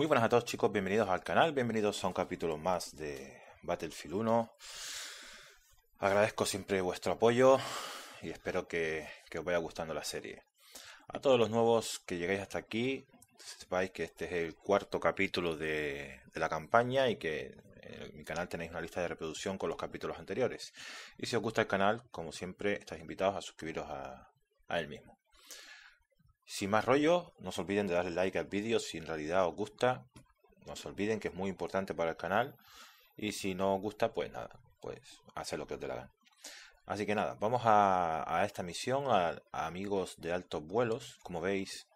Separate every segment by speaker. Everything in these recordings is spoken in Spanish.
Speaker 1: Muy buenas a todos chicos, bienvenidos al canal, bienvenidos a un capítulo más de Battlefield 1. Agradezco siempre vuestro apoyo y espero que, os vaya gustando la serie. A todos los nuevos que llegáis hasta aquí, sepáis que este es el cuarto capítulo de, la campaña y que en mi canal tenéis una lista de reproducción con los capítulos anteriores. Y si os gusta el canal, como siempre, estáis invitados a suscribiros a, a él mismo. Sin más rollo, no se olviden de darle like al vídeo si en realidad os gusta. No se olviden que es muy importante para el canal. Y si no os gusta, pues nada, pues haced lo que os dé la gana. Así que nada, vamos a, esta misión, a, amigos de altos vuelos. Como veis,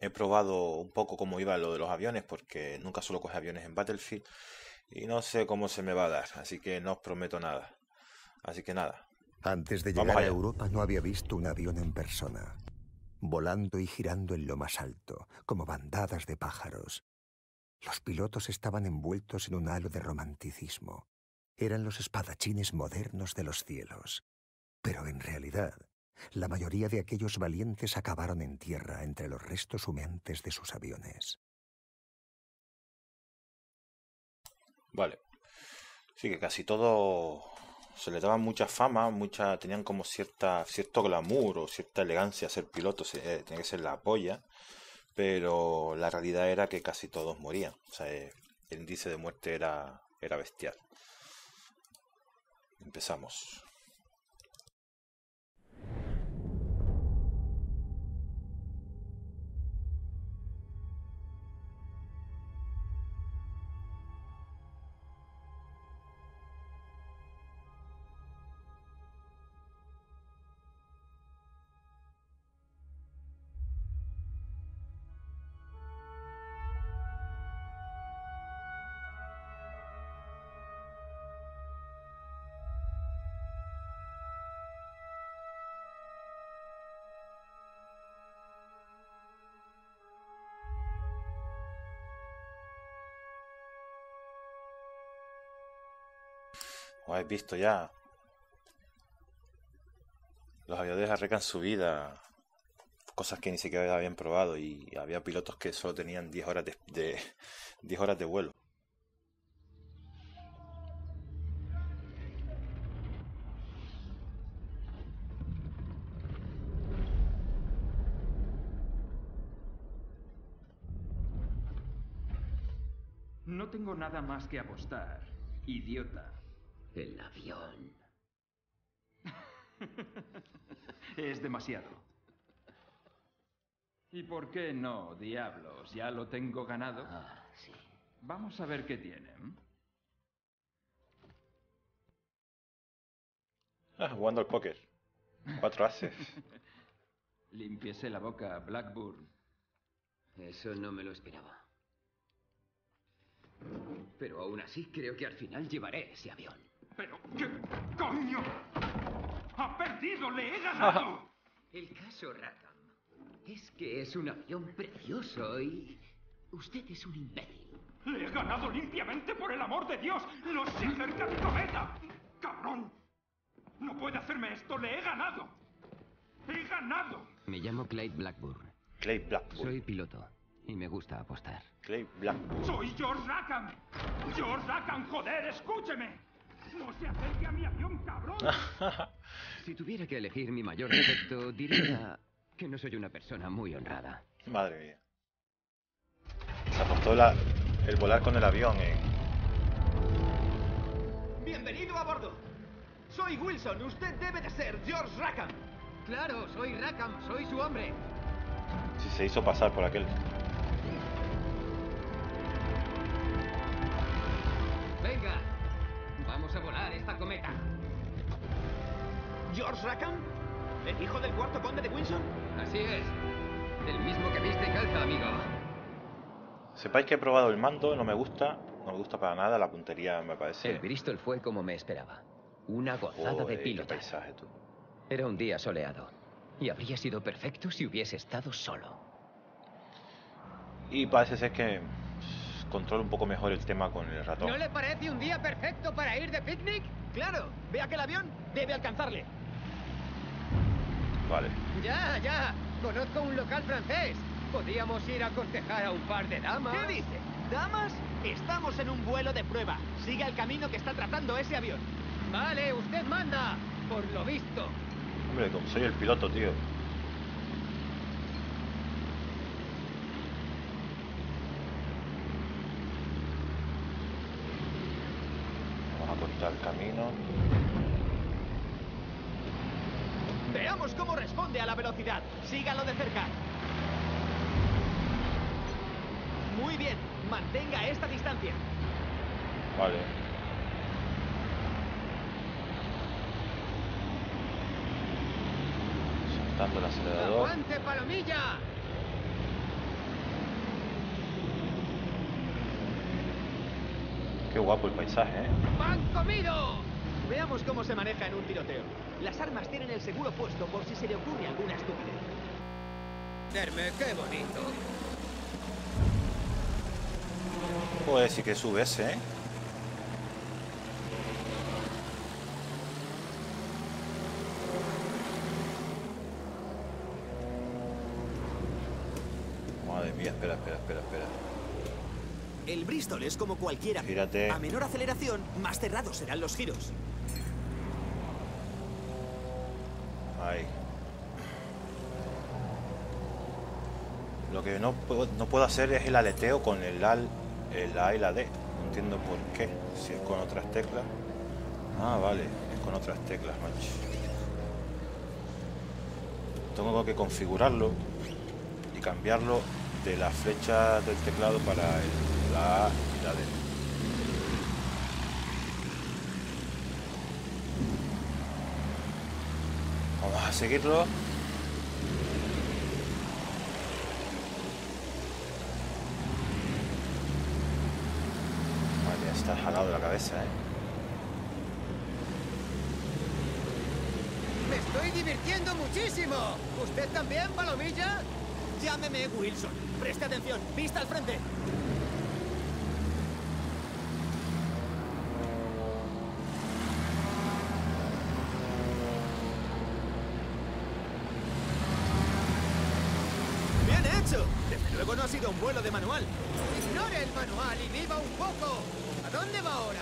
Speaker 1: he probado un poco cómo iba lo de los aviones, porque nunca suelo coger aviones en Battlefield. Y no sé cómo se me va a dar, así que no os prometo nada. Así que nada.
Speaker 2: Antes de llegar a Europa no había visto un avión en persona volando y girando en lo más alto, como bandadas de pájaros. Los pilotos estaban envueltos en un halo de romanticismo. Eran los espadachines modernos de los cielos. Pero en realidad, la mayoría de aquellos valientes acabaron en tierra entre los restos humeantes de sus aviones.
Speaker 1: Vale. Sí, que casi todo se le daba mucha fama, mucha, tenían como cierta, cierto glamour o cierta elegancia ser pilotos, eh, tenía que ser la polla, pero la realidad era que casi todos morían, o sea, eh, el índice de muerte era, era bestial. Empezamos. Como habéis visto ya, los aviones arrecan su vida, cosas que ni siquiera habían probado y había pilotos que solo tenían 10 horas de, 10 horas de vuelo.
Speaker 3: No tengo nada más que apostar, idiota.
Speaker 4: El avión.
Speaker 3: es demasiado. ¿Y por qué no, diablos? ¿Ya lo tengo ganado?
Speaker 4: Ah, sí.
Speaker 3: Vamos a ver qué tienen.
Speaker 1: Ah, jugando al póker. Cuatro haces.
Speaker 3: Limpiese la boca, Blackburn.
Speaker 4: Eso no me lo esperaba. Pero aún así creo que al final llevaré ese avión.
Speaker 3: ¿Pero qué coño? ¡Ha perdido! ¡Le he ganado!
Speaker 4: El caso, Rackham, es que es un avión precioso y... Usted es un imbécil.
Speaker 3: ¡Le he ganado limpiamente por el amor de Dios! ¡Lo sé cerca de cometa! ¡Cabrón! No puede hacerme esto, le he ganado. ¡He ganado!
Speaker 4: Me llamo Clyde Blackburn.
Speaker 1: Clyde Blackburn.
Speaker 4: Soy piloto y me gusta apostar.
Speaker 1: Clyde Blackburn.
Speaker 3: Soy George Rackham. George Rackham, joder, escúcheme. ¡No se acerque a mi avión, cabrón!
Speaker 4: si tuviera que elegir mi mayor defecto, diría que no soy una persona muy honrada.
Speaker 1: Madre mía. Se apostó el volar con el avión, eh.
Speaker 5: Bienvenido a bordo. Soy Wilson. Usted debe de ser George Rackham.
Speaker 6: Claro, soy Rackham. Soy su hombre.
Speaker 1: Si se hizo pasar por aquel.
Speaker 6: Vamos a volar esta cometa.
Speaker 5: ¿George Rackham? ¿El hijo del cuarto conde de Wilson?
Speaker 6: Así es. El mismo que viste calza, amigo.
Speaker 1: Sepáis que he probado el mando, no me gusta. No me gusta para nada, la puntería me parece...
Speaker 4: El Bristol fue como me esperaba. Una gozada de piloto.
Speaker 1: tú.
Speaker 4: Era un día soleado. Y habría sido perfecto si hubiese estado solo.
Speaker 1: Y parece ser que controlo un poco mejor el tema con el ratón.
Speaker 6: ¿No le parece un día perfecto para ir de picnic?
Speaker 5: Claro, vea que el avión debe alcanzarle.
Speaker 1: Vale.
Speaker 6: Ya, ya. Conozco un local francés. Podríamos ir a cortejar a un par de damas.
Speaker 5: ¿Qué dice? ¿Damas? Estamos en un vuelo de prueba. Siga el camino que está tratando ese avión.
Speaker 6: Vale, usted manda. Por lo visto.
Speaker 1: Hombre, como soy el piloto, tío. Vamos a cortar el camino.
Speaker 5: Veamos cómo responde a la velocidad. Sígalo de cerca. Muy bien. Mantenga esta distancia.
Speaker 1: Vale. Soltando el acelerador.
Speaker 6: ¡Aguante, palomilla!
Speaker 1: Qué guapo el paisaje, ¿eh?
Speaker 6: ¡Pan comido!
Speaker 5: Veamos cómo se maneja en un tiroteo. Las armas tienen el seguro puesto por si se le ocurre alguna estupidez.
Speaker 6: Verme, qué bonito.
Speaker 1: Joder, sí que sube ese, ¿eh? Madre mía, espera, espera, espera, espera.
Speaker 5: El Bristol es como cualquiera.
Speaker 1: Gírate.
Speaker 5: A menor aceleración, más cerrados serán los giros.
Speaker 1: Que no puedo, no puedo hacer es el aleteo con el, al, el A y la D. No entiendo por qué. Si es con otras teclas. Ah, vale. Es con otras teclas, macho. Tengo que configurarlo y cambiarlo de la flecha del teclado para el- la A y la D. Vamos a seguirlo. Está jalado la cabeza, ¿eh?
Speaker 6: ¡Me estoy divirtiendo muchísimo! ¿Usted también, palomilla?
Speaker 5: Llámeme Wilson. Preste atención. Vista al frente.
Speaker 6: Ahora?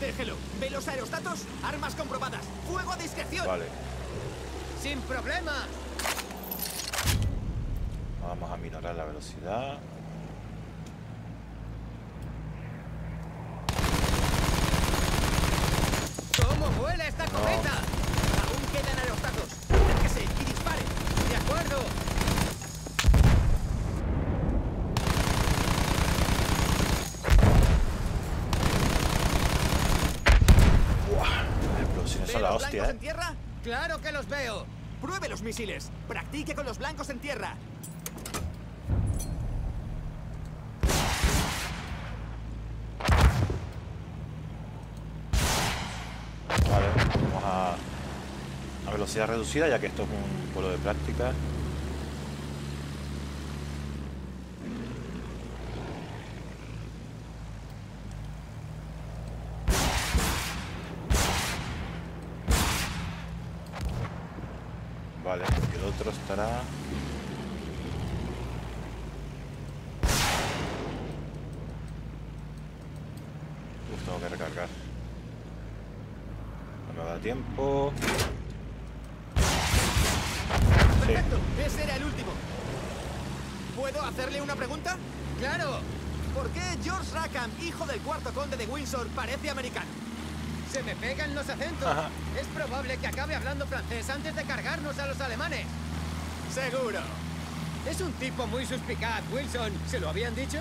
Speaker 5: Déjelo. Ve los aerostatos. Armas comprobadas. Fuego a discreción.
Speaker 1: Vale,
Speaker 6: Sin problemas.
Speaker 1: vamos a minorar la velocidad.
Speaker 6: ¿Cómo vuela esta cometa?
Speaker 5: Aún quedan aerostatos. Acérquese y dispare.
Speaker 6: De acuerdo.
Speaker 1: Las explosiones
Speaker 5: ¿Ve
Speaker 1: son la
Speaker 5: los
Speaker 1: hostia,
Speaker 5: en tierra?
Speaker 6: Claro que los veo.
Speaker 5: Pruebe los misiles. Practique con los blancos en tierra.
Speaker 1: Vale, vamos a, a velocidad reducida, ya que esto es un vuelo de práctica. Vale, y el otro estará... Uf, tengo que recargar. No me da tiempo. Sí,
Speaker 5: Perfecto. Ese era el último. ¿Puedo hacerle una pregunta?
Speaker 6: ¡Claro!
Speaker 5: ¿Por qué George Rackham, hijo del cuarto conde de Windsor, parece americano?
Speaker 6: Se me pegan los acentos.
Speaker 1: Ajá.
Speaker 6: Es probable que acabe hablando francés antes de cargarnos a los alemanes.
Speaker 5: Seguro.
Speaker 6: Es un tipo muy suspicaz, Wilson. ¿Se lo habían dicho?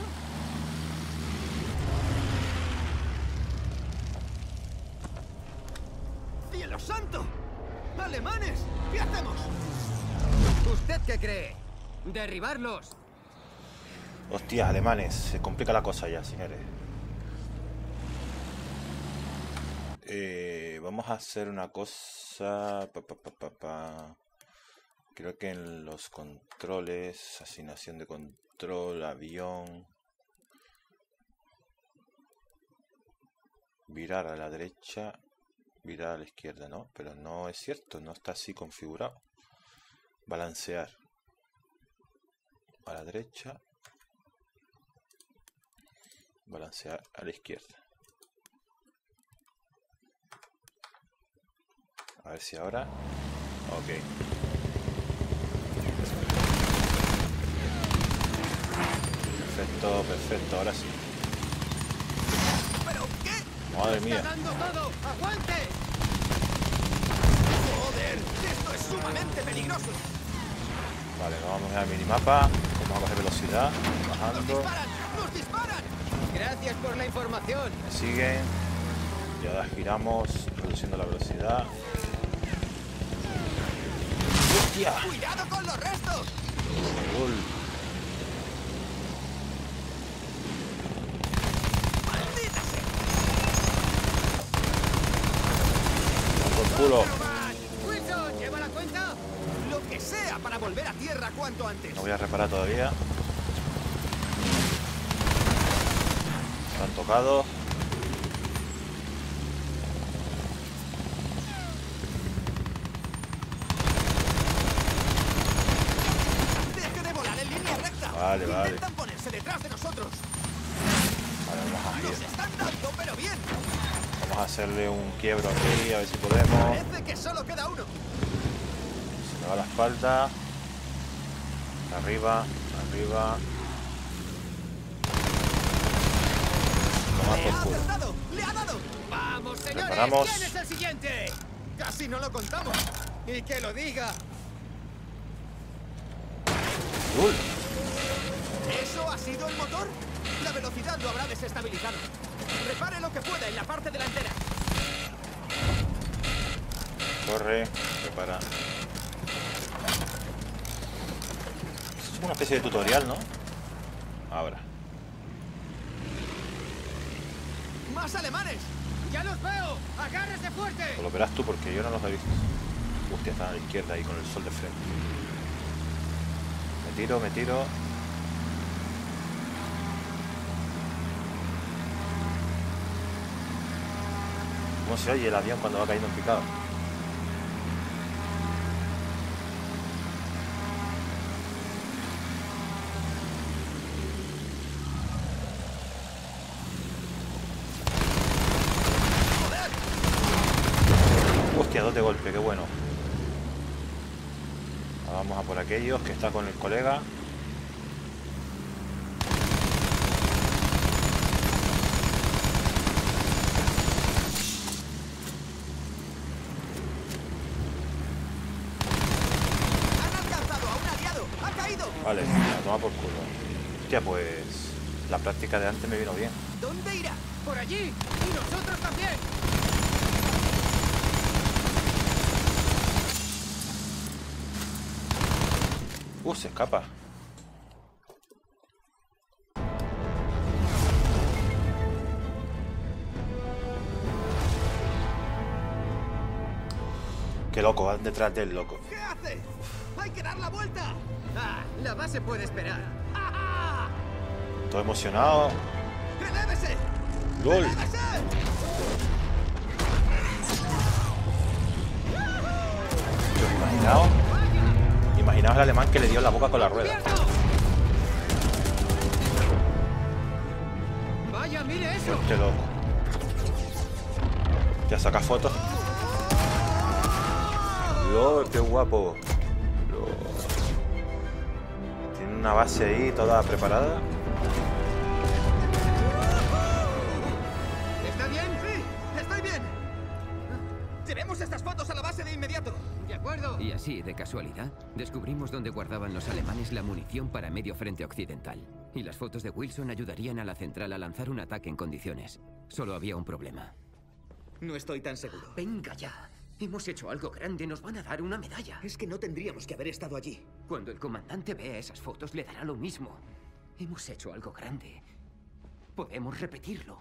Speaker 5: ¡Cielo santo! ¡Alemanes! ¿Qué hacemos?
Speaker 6: ¿Usted qué cree? ¿Derribarlos?
Speaker 1: Hostia, alemanes. Se complica la cosa ya, señores. Eh, vamos a hacer una cosa. pa, pa, pa, pa, pa. Creo que en los controles, asignación de control, avión. Virar a la derecha, virar a la izquierda, ¿no? Pero no es cierto, no está así configurado. Balancear. a la derecha. Balancear a la izquierda. A ver si ahora... Ok. Perfecto, perfecto, ahora sí.
Speaker 5: ¿Pero qué?
Speaker 1: Madre mía.
Speaker 5: ¡Está dando todo! ¡Aguante! ¡Joder! ¡Esto es sumamente peligroso!
Speaker 1: Vale, nos vamos al minimapa. Vamos a coger velocidad.
Speaker 5: ¡Nos
Speaker 1: Bajando.
Speaker 5: disparan! ¡Nos disparan! Gracias por la información.
Speaker 1: Me siguen. Y ahora giramos, reduciendo la velocidad. ¡Hostia!
Speaker 5: ¡Cuidado con los restos! ¡Maldita sea!
Speaker 1: Por culo.
Speaker 5: ¡No más! ¡Wilson, lleva la cuenta! Lo que sea para volver a tierra cuanto antes.
Speaker 1: No voy a reparar todavía. Están tocados. Vale, vale.
Speaker 5: Intentan ponerse detrás de nosotros.
Speaker 1: Vale, vamos a,
Speaker 5: Nos están dando, pero bien.
Speaker 1: Vamos a hacerle un quiebro aquí, a ver si podemos.
Speaker 5: Parece que solo queda uno.
Speaker 1: Se me va la espalda. Arriba, arriba. Toma
Speaker 5: ¡Le
Speaker 1: por!
Speaker 5: ¡Le ha dado! ¡Vamos, señores!
Speaker 1: Preparamos.
Speaker 5: ¿Quién es el siguiente? Casi no lo contamos. Y que lo diga.
Speaker 1: Uy,
Speaker 5: ¿Eso ha sido el motor? La velocidad lo habrá desestabilizado. Repare lo que pueda en la parte delantera.
Speaker 1: corre, prepara. Es como una especie de tutorial, ¿no? Ahora.
Speaker 5: ¡Más alemanes! ¡Ya los veo! ¡Agárrese fuerte!
Speaker 1: Pues lo verás tú porque yo no los he visto. Hostia, están a la izquierda ahí con el sol de frente. Me tiro, me tiro. ¿Cómo se oye el avión cuando va cayendo en picado? Hostia, dos de golpe, qué bueno. Ahora vamos a por aquellos que está con el colega.
Speaker 5: ¡Han alcanzado a un aliado! ¡Ha caído!
Speaker 1: Vale, a tomar por culo. Hostia, pues la práctica de antes me vino bien.
Speaker 5: ¿Dónde irá? ¡Por allí! ¡Y nosotros también!
Speaker 1: Uh, se escapa. Qué loco, van detrás del loco.
Speaker 5: ¿Qué hace? ¡Hay que dar la vuelta! ¡Ah! La base puede esperar. ¡Ah!
Speaker 1: Todo emocionado.
Speaker 5: ¡Elévese!
Speaker 1: ¡Gol!
Speaker 5: ¡Elévese!
Speaker 1: Yo, Imaginaos. Imaginaos el alemán que le dio la boca con la rueda.
Speaker 5: ¡Vaya, mire eso!
Speaker 1: Qué loco. Ya saca fotos. Dios, qué guapo. Una base ahí toda preparada.
Speaker 5: ¿Está bien? Sí, estoy bien. Llevemos estas fotos a la base de inmediato. De acuerdo.
Speaker 4: Y así, de casualidad, descubrimos dónde guardaban los alemanes la munición para medio frente occidental. Y las fotos de Wilson ayudarían a la central a lanzar un ataque en condiciones. Solo había un problema.
Speaker 5: No estoy tan seguro.
Speaker 4: Venga ya. Hemos hecho algo grande, nos van a dar una medalla.
Speaker 5: Es que no tendríamos que haber estado allí.
Speaker 4: Cuando el comandante vea esas fotos, le dará lo mismo. Hemos hecho algo grande. Podemos repetirlo.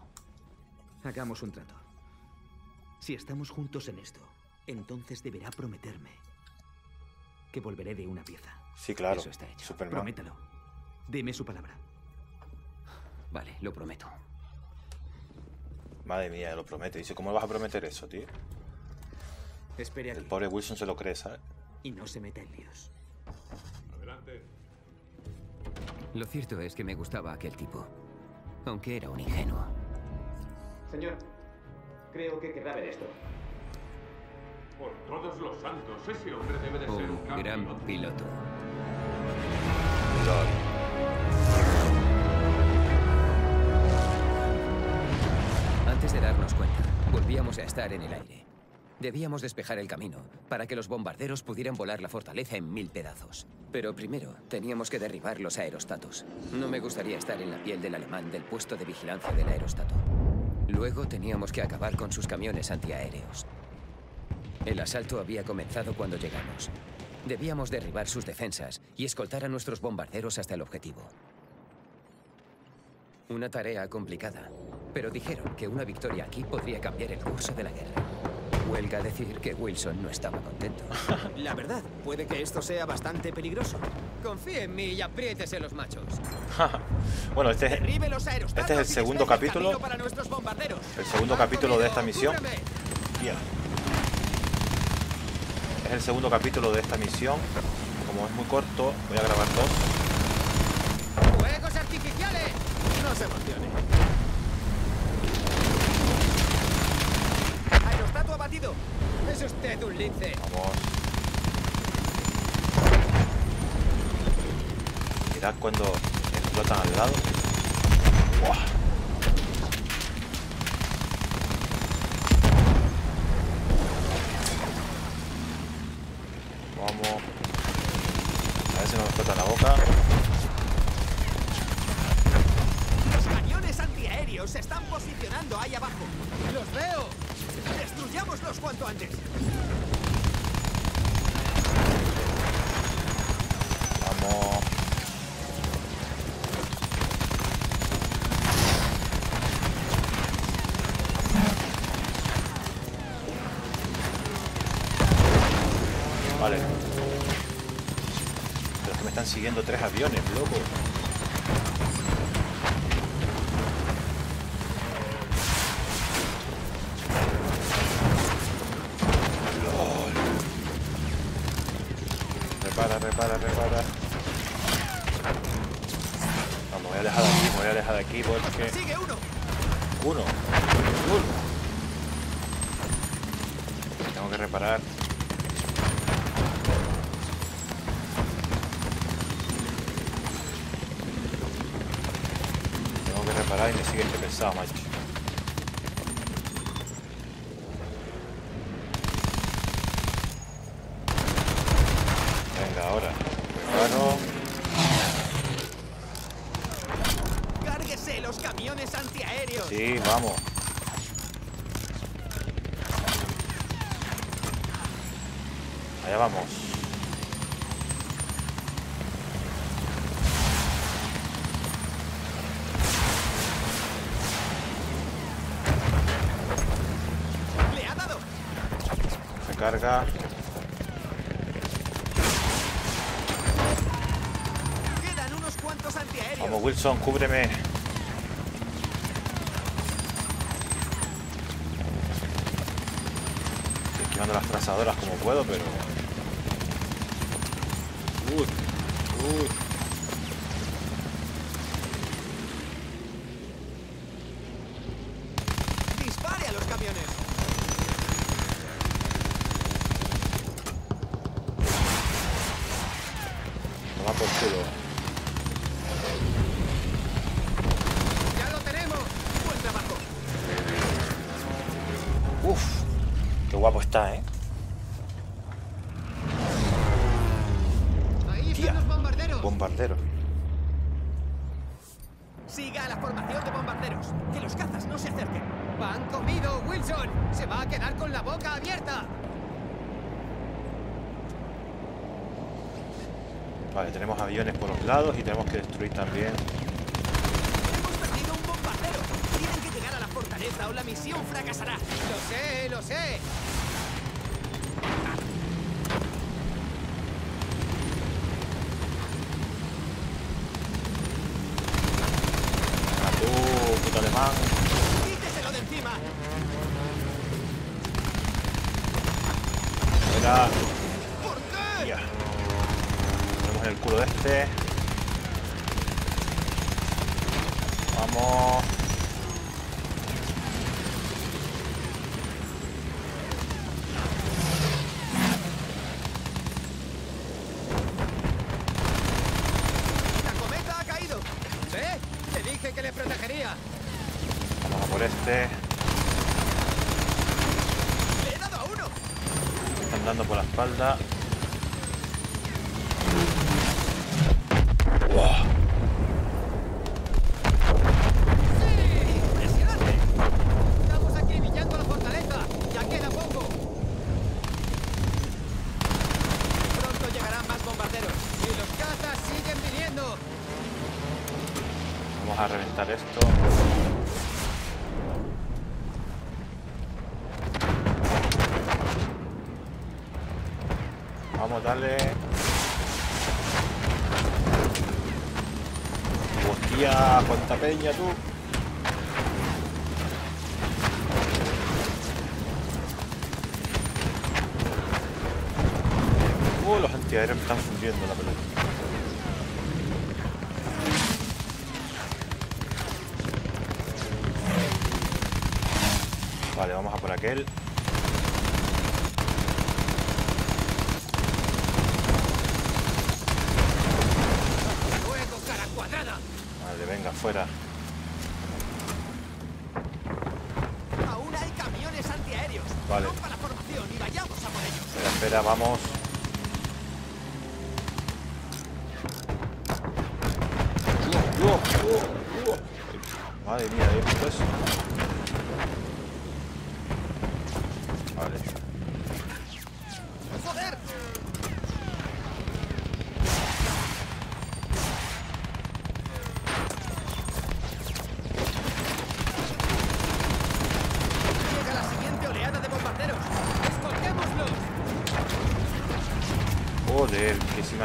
Speaker 7: Hagamos un trato. Si estamos juntos en esto, entonces deberá prometerme que volveré de una pieza.
Speaker 1: Sí, claro.
Speaker 4: Eso está hecho.
Speaker 1: Superman.
Speaker 7: Prométalo. Deme su palabra.
Speaker 4: Vale, lo prometo.
Speaker 1: Madre mía, lo promete. Dice, ¿cómo vas a prometer eso, tío?
Speaker 7: Espere
Speaker 1: El pobre Wilson se lo cree, ¿sabes?
Speaker 7: y no se meta en líos.
Speaker 4: Lo cierto es que me gustaba aquel tipo, aunque era un ingenuo.
Speaker 8: Señor, creo que querrá ver esto.
Speaker 3: Por todos los santos, ese hombre debe de ser un
Speaker 4: Un gran
Speaker 3: campeón.
Speaker 4: piloto. Antes de darnos cuenta, volvíamos a estar en el aire. Debíamos despejar el camino para que los bombarderos pudieran volar la fortaleza en mil pedazos. Pero primero teníamos que derribar los aerostatos. No me gustaría estar en la piel del alemán del puesto de vigilancia del aerostato. Luego teníamos que acabar con sus camiones antiaéreos. El asalto había comenzado cuando llegamos. Debíamos derribar sus defensas y escoltar a nuestros bombarderos hasta el objetivo. Una tarea complicada, pero dijeron que una victoria aquí podría cambiar el curso de la guerra. Huelga decir que Wilson no estaba contento.
Speaker 5: La verdad, puede que esto sea bastante peligroso.
Speaker 4: Confíe en mí y apriétese los machos.
Speaker 1: Bueno, este es Este es el segundo capítulo.
Speaker 5: para nuestros bombarderos.
Speaker 1: el segundo capítulo de esta misión. Es el segundo capítulo de esta misión. Como es muy corto, voy a grabar dos.
Speaker 4: ¡Fuegos artificiales!
Speaker 5: No se emocione. Aerostato abatido.
Speaker 4: Es usted
Speaker 1: Vamos. Mirad cuando explotan al lado. Vamos. A ver si no me explota la boca.
Speaker 5: Los cañones antiaéreos se están posicionando ahí abajo.
Speaker 4: ¡Los veo!
Speaker 5: Destruyámoslos cuanto antes.
Speaker 1: Vamos. Vale. Pero es que me están siguiendo tres aviones, loco. Repara, repara, repara. Me voy a alejar de aquí, me voy a alejar de aquí porque...
Speaker 5: Sigue uno.
Speaker 1: Uno. Uno. Tengo que reparar. Tengo que reparar y me Venga, ahora. Reparo.
Speaker 5: Cárguese los camiones antiaéreos.
Speaker 1: Sí, vamos. Allá vamos. Recarga.
Speaker 5: Quedan unos cuantos antiaéreos.
Speaker 1: Vamos, Wilson, cúbreme. Estoy esquivando las trazadoras como puedo, pero... Uy, uy.
Speaker 5: Dispare a los camiones. ¡Ya lo tenemos! Buen trabajo.
Speaker 1: Uf, qué guapo está, ¿eh?
Speaker 4: ¡Ahí están los bombarderos!
Speaker 1: Bombardero. Lados y tenemos que destruir también.
Speaker 5: Hemos perdido un bombardero. Tienen que llegar a la fortaleza o la misión fracasará.
Speaker 4: ¡Lo sé, lo sé!
Speaker 1: Alemán.
Speaker 5: Quíteselo de encima.
Speaker 1: Venga.
Speaker 5: ¿Por qué?
Speaker 1: Ya. Ponemos en el culo de este. Vamos.
Speaker 5: ¡La cometa ha caído! ¿Ve? Te dije que le protegería.
Speaker 1: Vamos a por este.
Speaker 5: ¡Le he dado a uno!
Speaker 1: Me están dando por la espalda.
Speaker 5: ¡Sí! ¡Impresionante! Estamos acribillando la fortaleza. Ya queda poco. Pronto llegarán más bombarderos. Y los cazas siguen viniendo.
Speaker 1: Reventar esto. Vamos, dale. Hostia, cuánta peña tú. Uh, los antiaéreos me están fundiendo la pelota. Vale, vamos a por aquel.
Speaker 5: Luego, cara cuadrada.
Speaker 1: Vale, venga, fuera.
Speaker 5: Aún hay camiones antiaéreos.
Speaker 1: Vale. Espera, espera, vamos.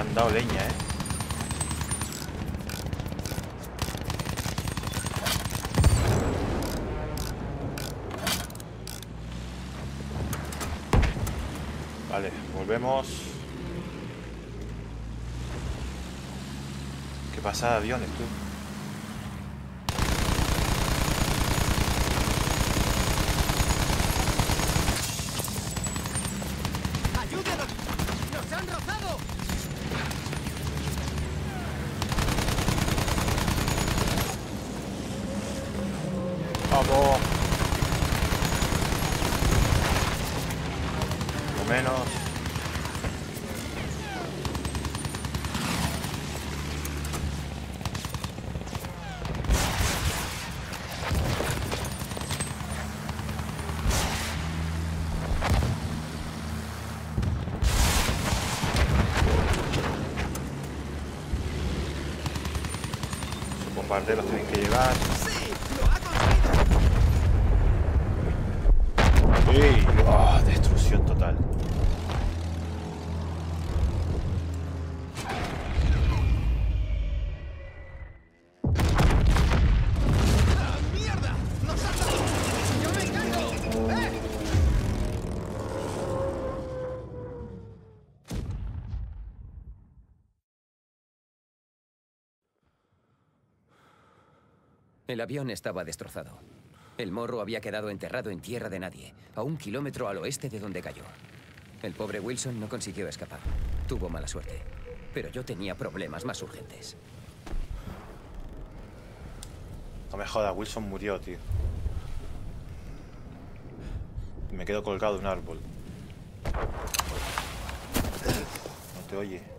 Speaker 1: Han dado leña, eh. Vale, volvemos. ¿Qué pasa de aviones, tú?
Speaker 5: ¡Ayúdenos! ¡Nos han rozado!
Speaker 1: Vamos. Lo menos. Sus bombarderos tienen que llegar.
Speaker 5: ¡Sí! ¡Lo ha conseguido!
Speaker 1: ¡Ey! ¡Ah! destrucción total.
Speaker 4: El avión estaba destrozado. El morro había quedado enterrado en tierra de nadie, a un kilómetro al oeste de donde cayó. El pobre Wilson no consiguió escapar. Tuvo mala suerte. Pero yo tenía problemas más urgentes.
Speaker 1: No me jodas, Wilson murió, tío. Me quedo colgado de un árbol. No te oye.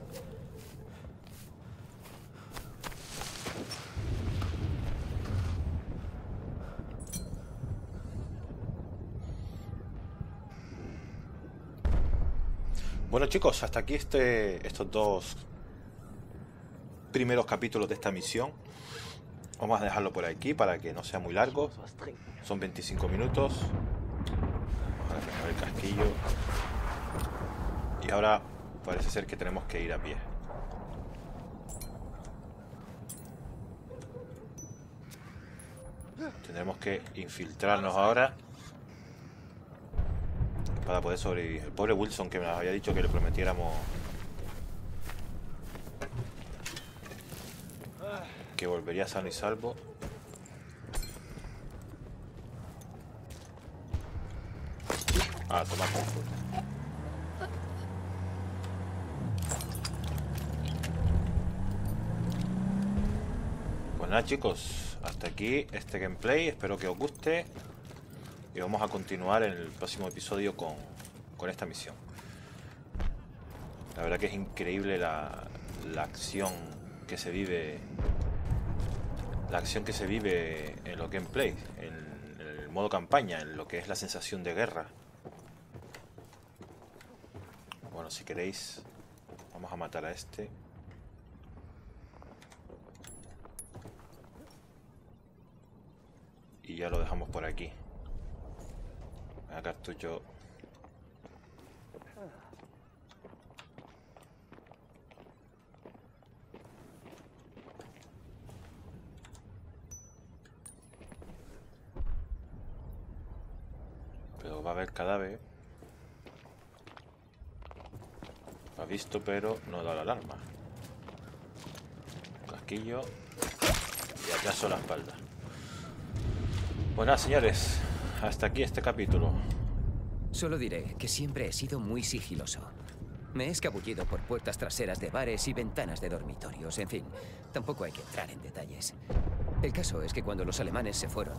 Speaker 1: Bueno chicos, hasta aquí este, estos dos primeros capítulos de esta misión. Vamos a dejarlo por aquí para que no sea muy largo. Son 25 minutos. Vamos a el casquillo. Y ahora parece ser que tenemos que ir a pie. Tendremos que infiltrarnos ahora para poder sobrevivir. El pobre Wilson que me había dicho que le prometiéramos que volvería sano y salvo. Ah, toma Pues nada chicos, hasta aquí este gameplay, espero que os guste y vamos a continuar en el próximo episodio con, con esta misión. La verdad que es increíble la, la acción que se vive la acción que se vive en los gameplays, en, en el modo campaña, en lo que es la sensación de guerra. Bueno, si queréis, vamos a matar a este. Y ya lo dejamos por aquí. Estoy yo. Pero va a haber cadáver. Ha visto, pero no da la alarma. Casquillo. Y acaso la espalda. Pues nada, señores. Hasta aquí este capítulo.
Speaker 4: Solo diré que siempre he sido muy sigiloso. Me he escabullido por puertas traseras de bares y ventanas de dormitorios. En fin, tampoco hay que entrar en detalles. El caso es que cuando los alemanes se fueron,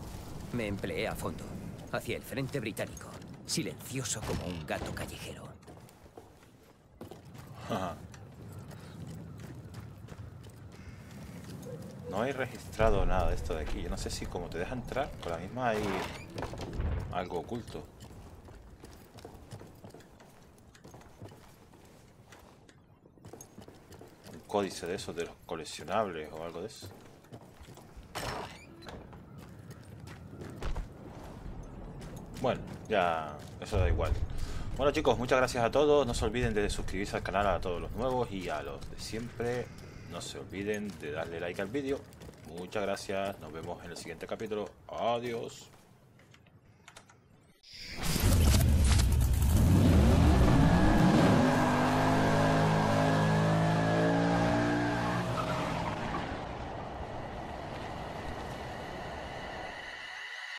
Speaker 4: me empleé a fondo, hacia el frente británico, silencioso como un gato callejero.
Speaker 1: No hay registrado nada de esto de aquí. Yo no sé si como te deja entrar, por la misma hay algo oculto. Un códice de esos, de los coleccionables o algo de eso. Bueno, ya eso da igual. Bueno chicos, muchas gracias a todos. No se olviden de suscribirse al canal a todos los nuevos y a los de siempre. No se olviden de darle like al vídeo. Muchas gracias. Nos vemos en el siguiente capítulo. Adiós.